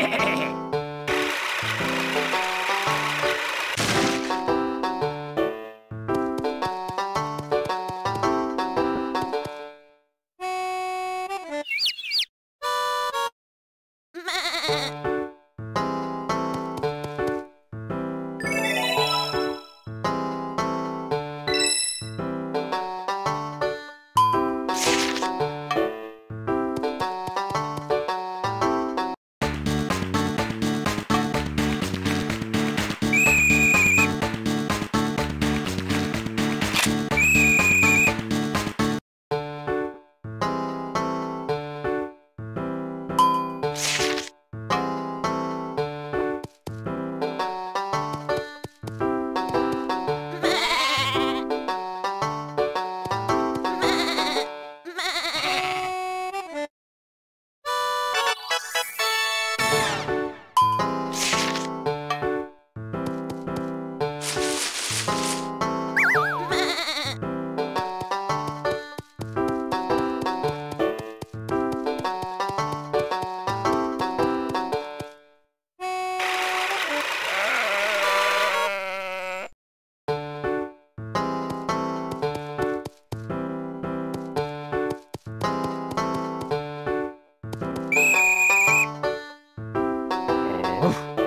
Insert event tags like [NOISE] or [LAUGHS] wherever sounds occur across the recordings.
Hehehehe [LAUGHS] Oof.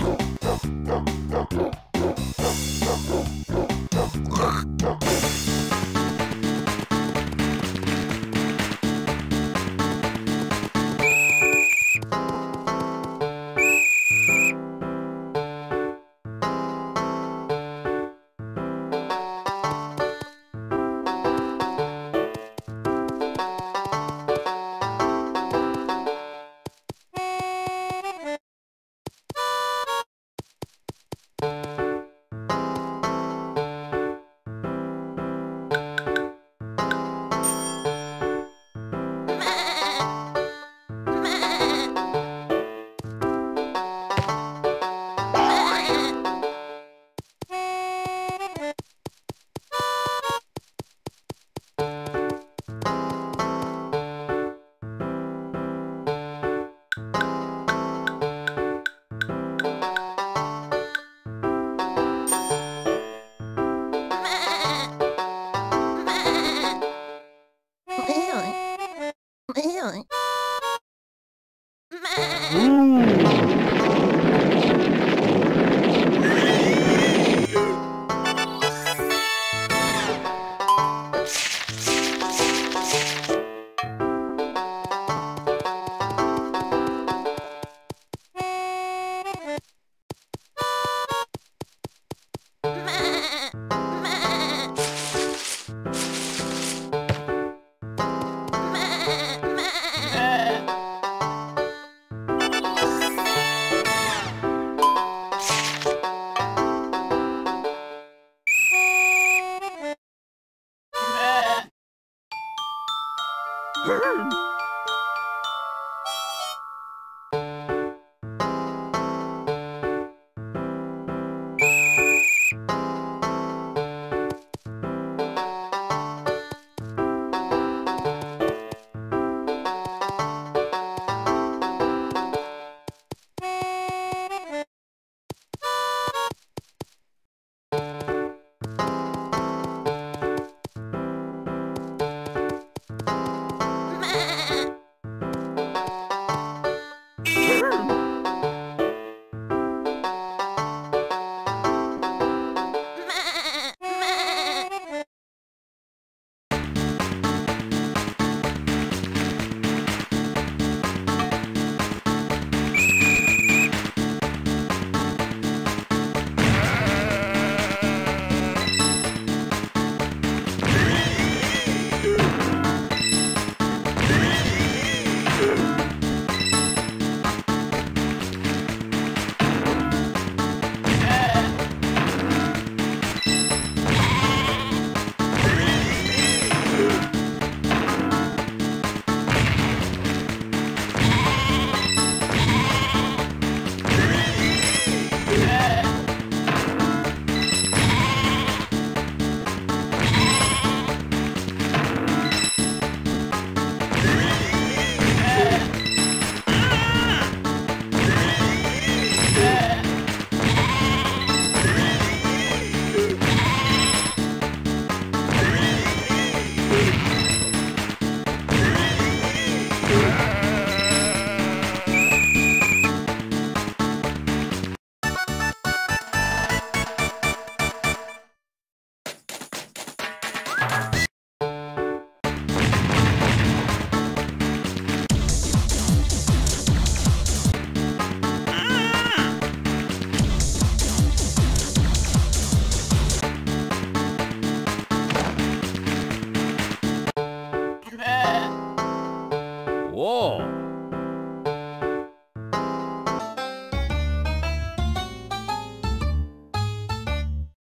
Whoa.